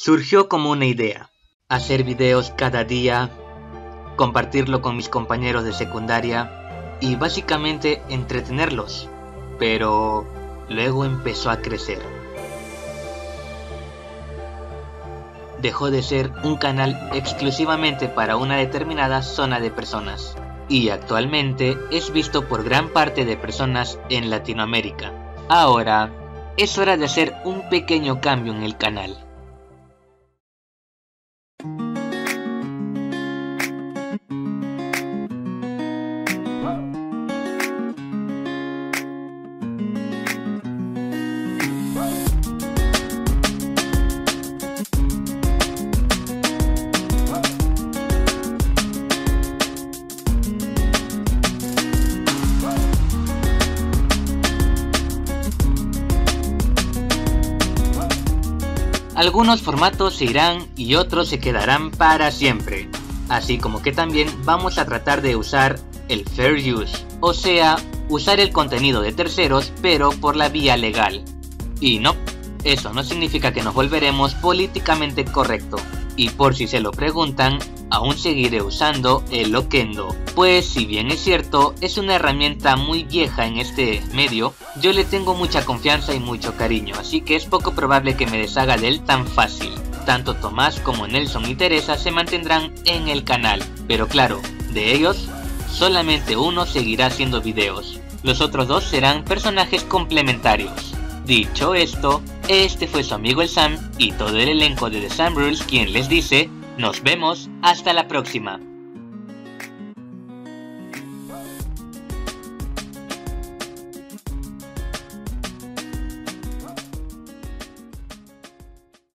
Surgió como una idea, hacer videos cada día, compartirlo con mis compañeros de secundaria y básicamente entretenerlos, pero luego empezó a crecer. Dejó de ser un canal exclusivamente para una determinada zona de personas y actualmente es visto por gran parte de personas en Latinoamérica. Ahora, es hora de hacer un pequeño cambio en el canal. Algunos formatos se irán y otros se quedarán para siempre. Así como que también vamos a tratar de usar el fair use, o sea, usar el contenido de terceros pero por la vía legal. Y no, eso no significa que nos volveremos políticamente correcto. Y por si se lo preguntan, aún seguiré usando el Loquendo, pues si bien es cierto, es una herramienta muy vieja en este medio, yo le tengo mucha confianza y mucho cariño, así que es poco probable que me deshaga de él tan fácil. Tanto Tomás como Nelson y Teresa se mantendrán en el canal, pero claro, de ellos, solamente uno seguirá haciendo videos. Los otros dos serán personajes complementarios. Dicho esto, este fue su amigo el Sam y todo el elenco de The Sam Rules quien les dice nos vemos hasta la próxima.